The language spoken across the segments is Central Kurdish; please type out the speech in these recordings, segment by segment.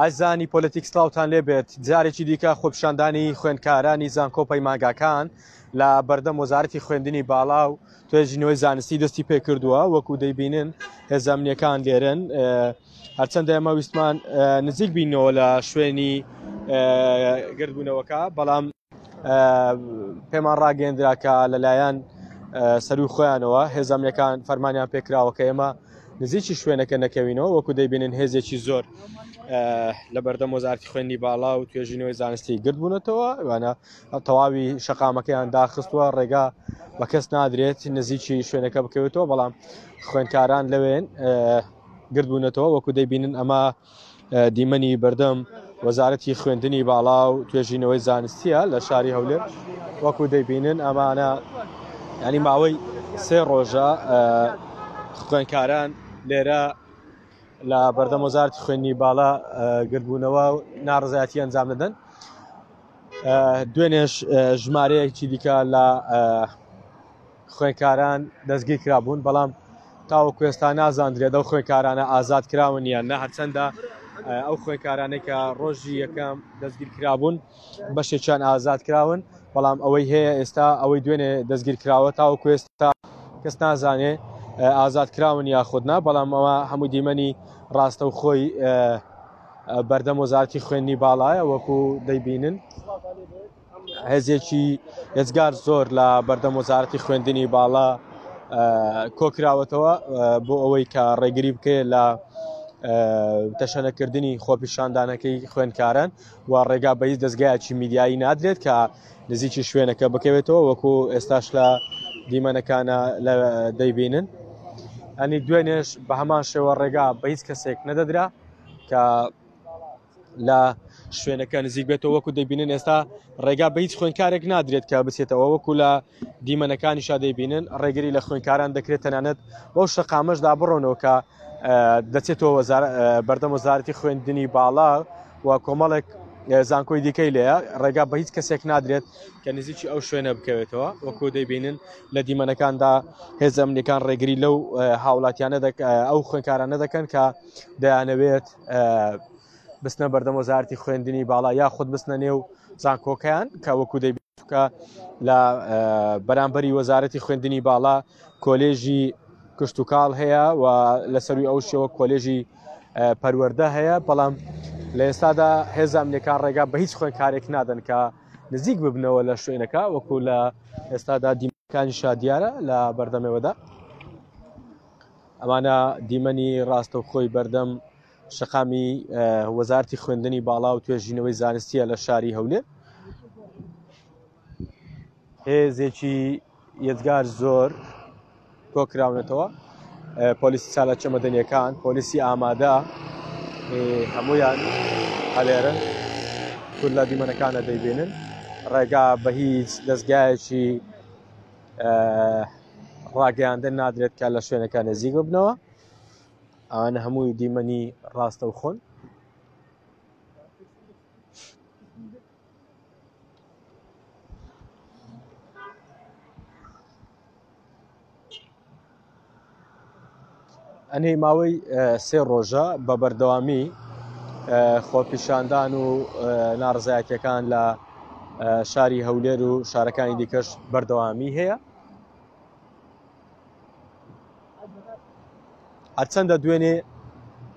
ئازانی پۆلتیک سلااوان لێبێت جارێکی دیکە خۆپشاندانی خوێندکارانی زانکۆ پەیماگاکان لە بەردەم وەزارەتی خوێندنی باڵا و توێژینەوەی زانستی دەستی پێ کردووە وەکو دەیبینن هێزامنیەکان لێرن هەرچەندە ئەمە ویستمان نزیک بینەوە لە شوێنی گردبوونەوەکە بەڵام پێمان ڕاگەندرا کە لەلایەن سەروی خۆیانەوە هێزامەکان فەرمانیان پێکراوە کە ئێمە نزیکی شوێنەکە نەکەوینەوە وەکو دەیبینن هێزێکی زۆر لە بەردەم وەزارتی خوێندی باڵا و توێژینەوەی زانستی گردبوونەتەوە وانە تەواوی شقامەکەیان داخستووە ڕێگا بە کەس نادرێت نزیکی شوێنەکە بکەوێتەوە بەڵام خوێندکاران لەوێن گردبوونەتەوە وەکو دەیبینن ئەمە دیمەنی بەردەم وەزارەتی خوێندنی باڵا و توێژینەوەی زانستیە لە شاری هەولێر وەکو دەیبینن ئەمانە ینی ماوەی سێ ڕۆژە خوێنکاران لێرە لە بەردەم وەزارەتی خوێنی باڵا گردبوونەوە و ناڕزایەتی ئەنجام دەدەن دوێنێش ژمارەیەکی دیکە لە خوێنکاران دەستگیر کرابوون، بەڵام تاوەکو ئێستا نازاندرێت ئەو خوێنکارانە ئازاد کراون یان نا، هەرچەندە ئەو خوێنکارانەی کە ڕۆژی یەکەم دەستگیر کرابوون بەشێکیان ئازاد کراون، بەڵام ئەوەی هەیە ئێستا ئەوەی دوێنێ دەستگیر کراوە تاوەکو ئێستا کەس نازانێ ئازاد کراون یاخود نا، بەڵام ئەوە هەموو دیمەنی ڕاستەوخۆی بەردەم وەزارەتی خوێندنی باڵایە وەکو دەیبینن. هێزێکی ئێجگار زۆر لە بەردەم وەزارەتی خوێندنی باڵا کۆکراوەتەوە بۆ ئەوەی کە ڕێگری بکە لە تەشەنەکردنی خۆپیشاندانەکەی خوێندکاران و ڕێگا بەیز دەستگایکی میدیایی نادرێت کە نزیکی شوێنەکە بکەوێتەوە وەکو ئێستاش لە دیمەنەکانە لە دەیبینن ئەنی دوێنێش بە هەمان شێوە ڕێگا بە هیچ کەسێک نەدەدرا کە لە شوێنەکە نزیک بێتەوە وەکو دەبینن ئێستا ڕێگا بە هیچ خوێنکارێک نادرێت کە بچێتەوە وەکو لە دیمەنەکانی شا دەبینن ڕێگری لە خوێنکاران دەکرێت تەنانەت بەو شقامەشدا بڕۆنەوە کە دەچێتەوە بەردەم وەزارەتی خوێندنی باڵا و کۆمەڵێک زانکۆی دیکەی لەیە ڕێگا بە هیچ کەسێک نادرێت کە نزیکی ئەو شوێنە بکەوێتەوە وەکو دەیبینن لە دیمەنەکاندا هێزەمنیەکان ڕێگری لەو هاوڵاتیانە ئەو خوێنکارانە دەکەن کە دەیانەوێت بستنە بەردەم وەزارتی خوێندنی باڵا یاخود بستنە نێو زانکۆکەیان کە وەکو دەیبکە لە بەرامبەری وەزارەتی خوێندنی باڵا کۆلێژی کشتتوکاڵ هەیە و لەسەروی ئەو شێوە کۆلێژی پەروەەردە هەیە بەڵام لە ئێستادا هێزانێکان ڕێگا بە هیچ خوێنکارێک نادەن کە نزیک ببنەوە لە شوێنەکە وەکو لە ئێستادا دیمەکانی شادیارە لە بەردەمەوەدا ئەمانە دیمەنی ڕاستەوخۆی بەردەم شەقامی وەزارتی خوێندنی باڵا و توێژینەوەی زانستیە لە شاری هەولێر هێزێکی یەدگار زۆر کۆکراونەتەوە پۆلیسی چالاکە مەدەنیەکان پۆلیسی ئامادە هەمویان هەلێرن کورد لە دیمەنەکانە دەیبێنن ڕێگا بە هیچ دەستگایەکی ڕاگەیاندن نادرێت کە لە شوێنەکە نزیک ببنەوە ئەوانە هەمووی دیمەنی ڕاستە و خۆن ئەنێی ماوەی سێ ڕۆژە بە بەردەوامی خۆپیشاندان و ناڕزایەتەکان لە شاری هەولێر و شارەکانی دیکەش بەردەوامی هەیە هەرچەندە دوێنێ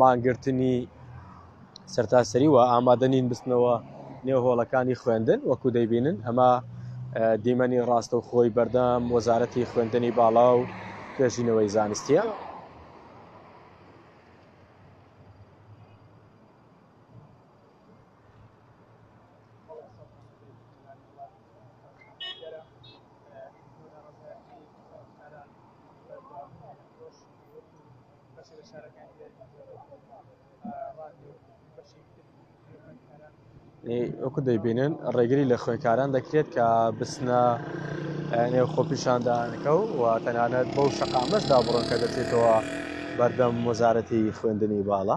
مانگرتنی سەرتاسەری و ئامادە نین بستنەوە نێو هۆڵەکانی خوێندن وەکو دەیبینن ئەمە دیمەنی ڕاستە و خۆی بەردەم وەزارەتی خوێندنی باڵا و توێژینەوەی زانستیە. بەشێک لە شارەکانی دەرەوەی جۆرەوە ڕادیۆ بەشێکی تر وەکو دەیبینن ڕێگری لە خوێنکاران دەکرێت کە بسنە نێو خۆپیشاندانەکە و و تەنانەت بەو شەقامەشدا بڕۆن کە دەچێتەوە بەردەم وەزارەتی خوێندنی باڵە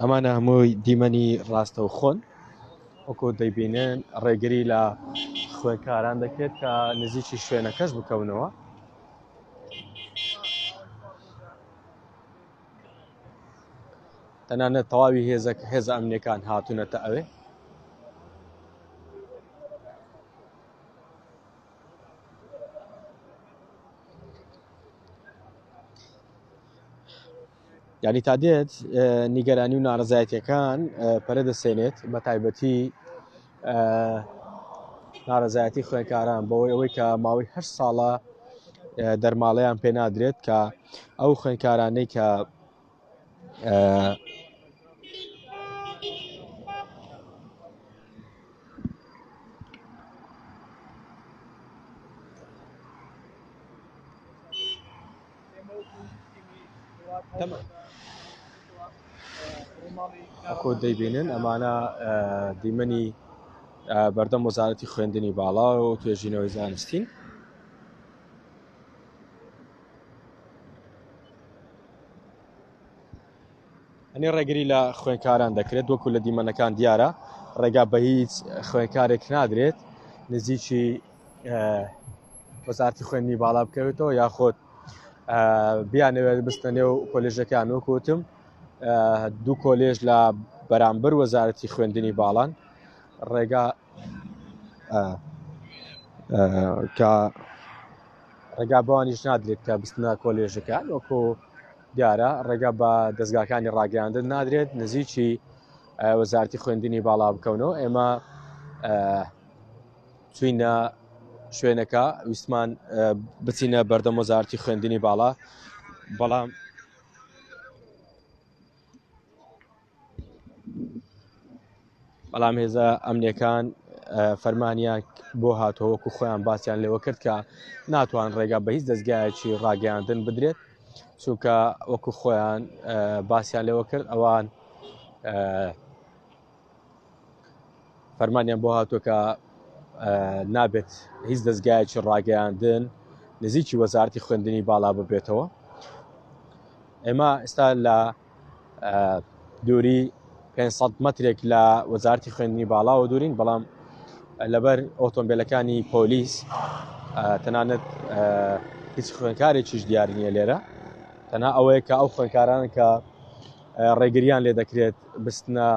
ئەمانە هەمووی دیمەنی ڕاستەوخۆن وەکۆ دەیبینن ڕێگری لە خوێنکاران دەکرێت کە نزیکی شوێنەکەش بکەونەوە تەنانەت تەواوی هێزەک هێز ئەمنەکان هاتوونەتە ئەوێ یعنی تا دێت نیگەرانی و ناڕزایەتەکان پەرە دەسێنێت بە تایبەتی ناڕزایەتی خوێنکاران بەوەی ئەوەی کە ماوەی هەر ساڵە دەرماڵیان پێ نادرێت کە ئەو خوێنکارانەی کە ئەکۆ دەیبینن ئەمانە دیمەنی بەردەم وەزارەتی خوێندنی باڵا و توێژینەوەی زانستین ئەنی ڕێگری لە خوێنکاران دەکرێت وەکو لە دیمەنەکان دیارە ڕێگا بە هیچ خوێنکارێک نادرێت نزیکی وەزارتی خوێندنی باڵا بکەوێتەوە یاخۆت بیانەوێت بستە نێو کۆلێژەکان وەکوتم دوو کۆلێژ لە بەرامبەر وەزارەتی خوێندنی باڵان ڕێگا کە ڕێگا بەوانیش نادرێت کە بستنە کۆلێژەکان وەکۆ دیارە ڕێگا بە دەستگاکانی ڕاگەیاندن نادرێت نزیکی وەزارتی خوێندنی باڵا بکەونەوە ئێمە چوینە شوێنەکە ویسمان بچینە بەردەم وەزارتی خوێندنی باڵا بەڵام بەڵام هێزە ئەمنیەکان فەرمانیان بۆ هاتەوەکو خۆیان باسییان لەوە کرد کە ناتوان ڕێگا بە هیچ دەستگایەکی ڕاگەیاندن بدرێت چونکە وەکو خۆیان باسییان لەوە کرد ئەوان فەرمانیان بۆ هاتووەکە نابێت هیچ دەستگایەکی ڕاگەیاندن نزیکی وەزارتی خوێندنی باڵا ببێتەوە ئێمە ئێستا لە دووری پێنج سەد مەترێک لە وەزارەتی خوێندنی باڵاوە دوورین بەڵام لەبەر ئۆتۆمبیلەکانی پۆلیس تەنانەت هیچ خوێنکارێکیش دیار نییە لێرە تەنا ئەوەیە کە ئەو خوێنکاران کە ڕێگریان لێ دەکرێت بستنە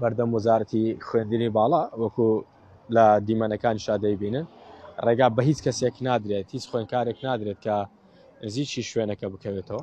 بەردەم وەزارەتی خوێندنی باڵا وەکو لە دیمەنەکان شادەی بینن ڕێگا بە هیچ کەسێک نادرێت هیچ خوێنکارێک نادرێت کە نزیکی شوێنەکە بکەوێتەوە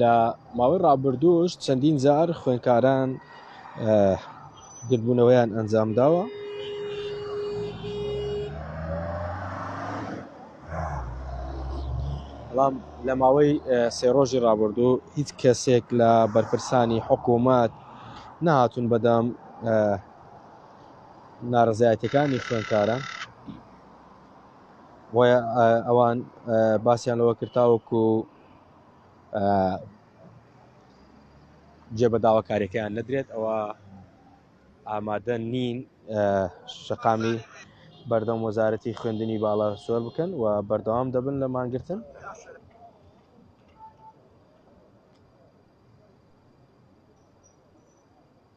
لە ماوەی ڕابردووش چەندین جار خوێنکاران گردبوونەوەیان ئەنجامداوە. بەڵام لە ماوەی سێ ڕۆژی ڕابردوو هیچ کەسێک لە بەرپرسانی حکوومەت نهاتون بەدەم ناڕزایەتەکانی خوێنکاران بۆیە ئەوان باسییان لەوە کرتاوەکو جێ بە داواکاریەکەیان نەدرێت ئەوە ئامادە نین شقامی بەردەم وەزارەتی خوێندنی باڵا سۆر بکەن و بەردەوام دەبن لە مانگرتن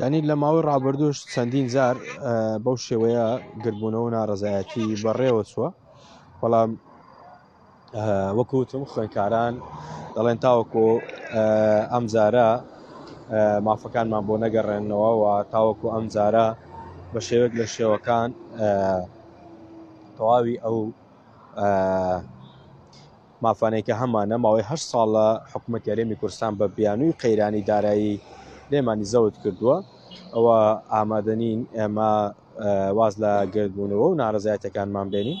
یعنی لە ماوەی ڕابردوش چەندین جار بەو شێوەیە گربوونەوە ناڕزایەتی بەڕێوە چووە بەڵام وەکوتم خوێنکاران دەڵێن تاوەکۆ ئەم جارە مافەکانمان بۆ نەگەڕێنەوە و تاوەکو ئەم جارە بە شێوەک لە شێوەکان تەواوی ئەو مافانێکە هەمانە ماوەی هەشت ساڵە حکومەتی هەرێمی کورستان بە بیانووی قەیرانی دارایی لێمانی زەوت کردووە ئەوە ئامادەنین ئێمە واز لە گردبوونەوە و نارەزایەتەکانمان بێنین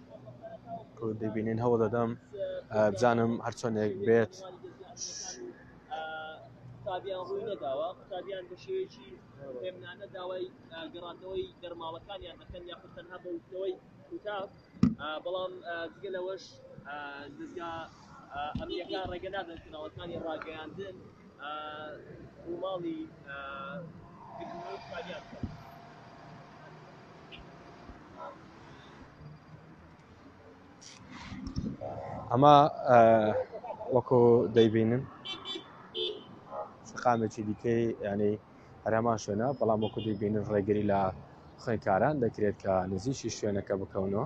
دەبینین هەوڵ دەدەم بزانم هەرچۆنێک بێت قوتابیان ڕووی نەداوە قوتابیان بە شێوەیەکی هێمنانە داوای گەڕاندنەوەی دەرماڵەکانیان دەکەن یا تەنها بە وتنەوەی قوتاب بەڵام جگە لەوەش دەزگا ئەمیەکان ڕێگە نادەن کەناڵەکانی ڕاگەیاندن ڕووماڵی قوتابیان بکەن ئەمە وەکو دەیبینن شقامێکی دیکەی ینی هەرمان شوێنە بەڵام وەکو دەیبینن ڕێگری لە خوێنکاران دەکرێت کە نزیکی شوێنەکە بکەونەوە.